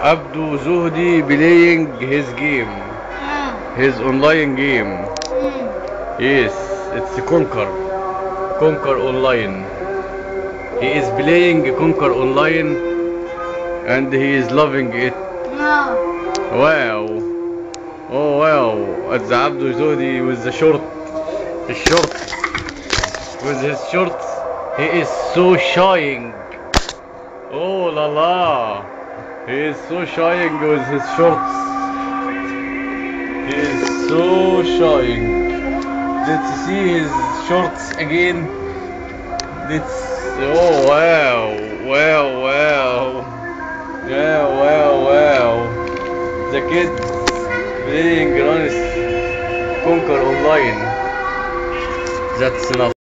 Abdo Zuhdi playing his game, Ah. his online game. Mm. Yes, it's Conquer. Conquer Online. He is playing Conquer Online and he is loving it. No. Wow. Oh wow. It's Abdo Zuhdi with the short. The short. With his shorts. He is so shying. Oh la la. He is so shying with his shorts. He is so shying. Let's see his shorts again. Let's. Oh wow. Wow wow. Yeah, wow, wow. The kid playing Runs Conquer Online. That's enough.